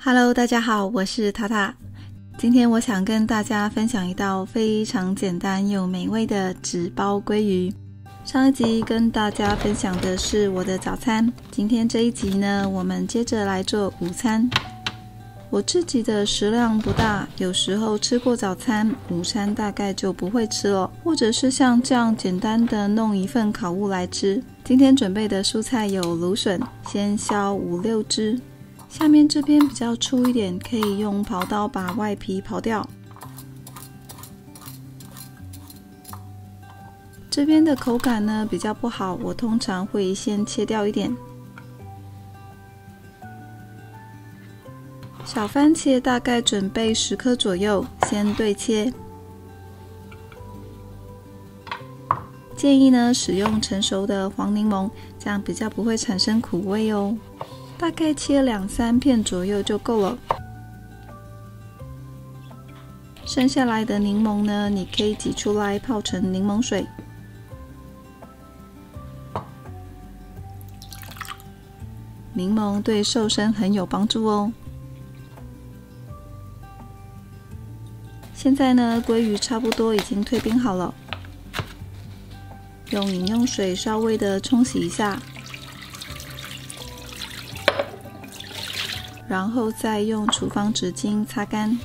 Hello，大家好，我是塔塔。今天我想跟大家分享一道非常简单又美味的纸包鲑鱼。上一集跟大家分享的是我的早餐，今天这一集呢，我们接着来做午餐。我自己的食量不大，有时候吃过早餐，午餐大概就不会吃了，或者是像这样简单的弄一份烤物来吃。今天准备的蔬菜有芦笋，先削五六只，下面这边比较粗一点，可以用刨刀把外皮刨掉。这边的口感呢比较不好，我通常会先切掉一点。小番茄大概准备十颗左右，先对切。建议呢使用成熟的黄柠檬，这样比较不会产生苦味哦。大概切两三片左右就够了。剩下来的柠檬呢，你可以挤出来泡成柠檬水。柠檬对瘦身很有帮助哦。现在呢，鲑鱼差不多已经退冰好了，用饮用水稍微的冲洗一下，然后再用厨房纸巾擦干，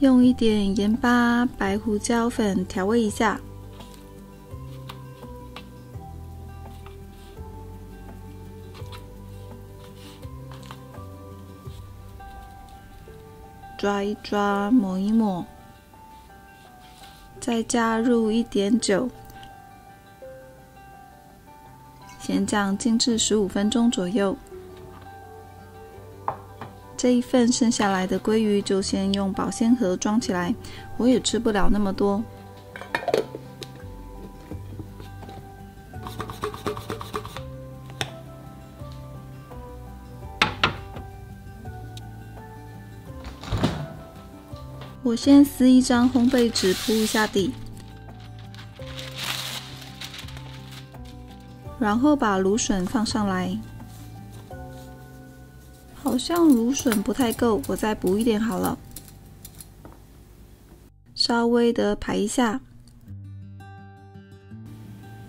用一点盐巴、白胡椒粉调味一下，抓一抓，抹一抹，再加入一点酒，先这样静置十五分钟左右。这一份剩下来的鲑鱼就先用保鲜盒装起来，我也吃不了那么多。我先撕一张烘焙纸铺一下底，然后把芦笋放上来。好像芦笋不太够，我再补一点好了。稍微的排一下，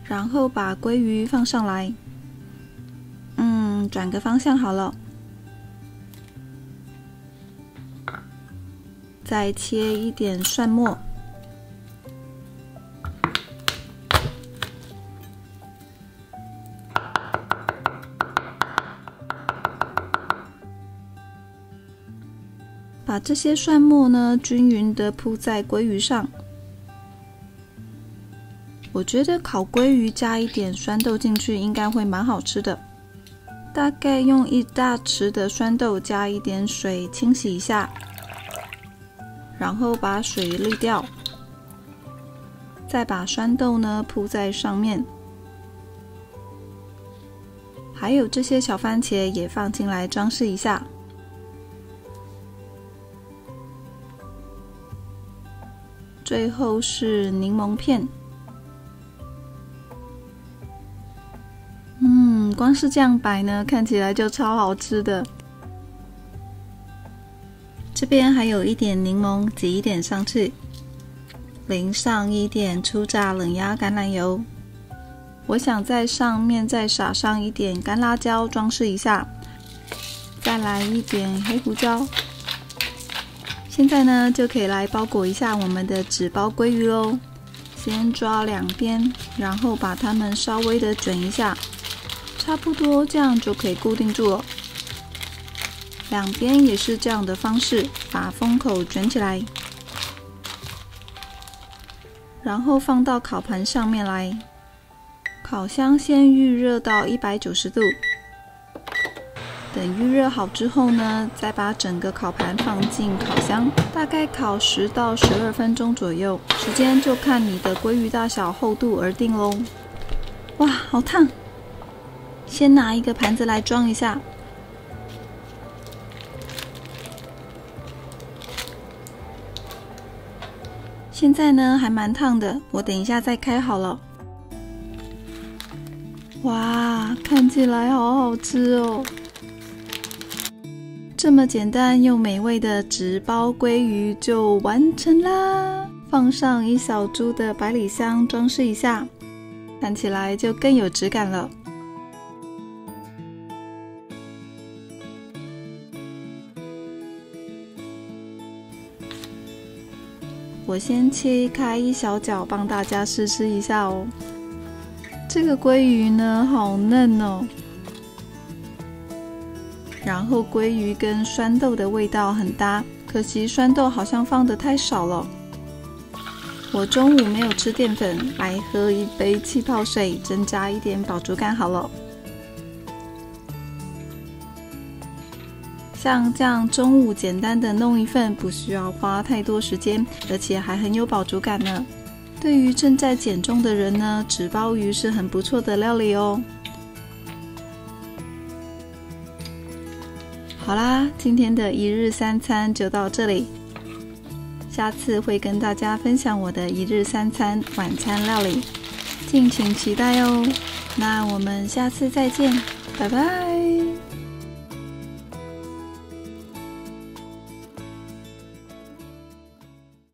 然后把鲑鱼放上来。嗯，转个方向好了。再切一点蒜末，把这些蒜末呢均匀的铺在鲑鱼上。我觉得烤鲑鱼加一点酸豆进去，应该会蛮好吃的。大概用一大匙的酸豆加一点水清洗一下。然后把水沥掉，再把酸豆呢铺在上面，还有这些小番茄也放进来装饰一下。最后是柠檬片，嗯，光是这样摆呢，看起来就超好吃的。这边还有一点柠檬，挤一点上去，淋上一点初榨冷压橄榄油。我想在上面再撒上一点干辣椒，装饰一下。再来一点黑胡椒。现在呢，就可以来包裹一下我们的纸包鲑鱼喽。先抓两边，然后把它们稍微的卷一下，差不多这样就可以固定住了。两边也是这样的方式，把封口卷起来，然后放到烤盘上面来。烤箱先预热到一百九十度，等预热好之后呢，再把整个烤盘放进烤箱，大概烤十到十二分钟左右，时间就看你的鲑鱼大小、厚度而定喽。哇，好烫！先拿一个盘子来装一下。现在呢还蛮烫的，我等一下再开好了。哇，看起来好好吃哦！这么简单又美味的纸包鲑鱼就完成啦！放上一小株的百里香装饰一下，看起来就更有质感了。我先切开一小角，帮大家试吃一下哦。这个鲑鱼呢，好嫩哦。然后鲑鱼跟酸豆的味道很搭，可惜酸豆好像放的太少了。我中午没有吃淀粉，来喝一杯气泡水，增加一点饱足感好了。像这样中午简单的弄一份，不需要花太多时间，而且还很有饱足感呢。对于正在减重的人呢，纸包鱼是很不错的料理哦。好啦，今天的一日三餐就到这里，下次会跟大家分享我的一日三餐晚餐料理，敬请期待哦。那我们下次再见，拜拜。